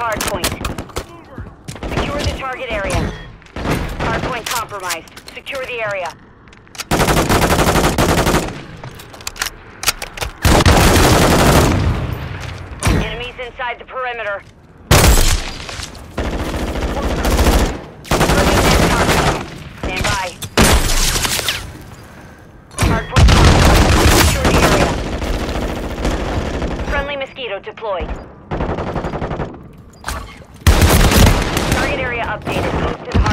Hardpoint. Secure the target area. Hardpoint compromised. Secure the area. Enemies inside the perimeter. Compromised. Secure the area. Friendly mosquito deployed. area updated. Move to the